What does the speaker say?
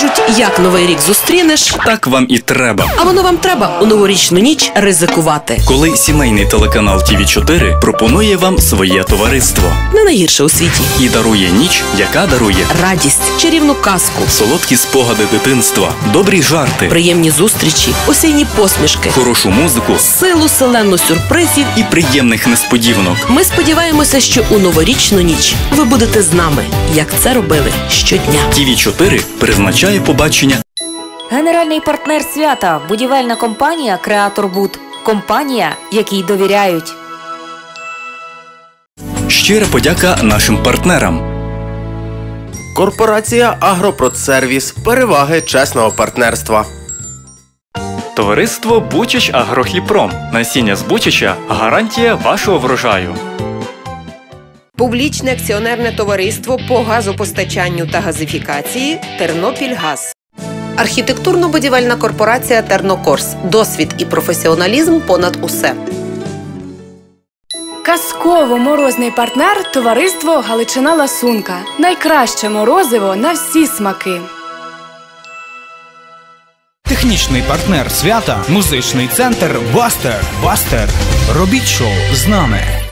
Кажуть, як новий рік зустрінеш, Так вам і треба. а воно вам треба у новорічну ніч ризикувати. Коли сімейний телеканал tv 4 пропонує вам своє товариство Не найгірше у світі. і дарує ніч, яка дарує Радість, чарівну казку, солодкі спогади дитинства, добрі жарти, приємні зустрічі, осінні посмішки, хорошу музику силу селену сюрпризів. і приємних несподіванок. Ми сподіваємося, що у новорічну ніч ви будете з нами, як це робили щодня. tv 4 призначає побачення Генеральний партнер свята будівельна компанія Креатор Буд. Компанія, якій довіряють. щира подяка нашим партнерам. Корпорація Агропродсервіс. Переваги чесного партнерства. Товариство Бучач Агрохліпром. Насіння з Бучача гарантія вашого врожаю. Публічне акціонерне товариство по газопостачанню та газифікації Тернопільгаз. Архітектурно-будівельна корпорація Тернокорс. Досвід і професіоналізм понад усе. Казково морозний партнер товариство Галичина Ласунка. Найкраще морозиво на всі смаки. Технічний партнер свята, музичний центр Бастер. Бастер. Робіть шоу з нами.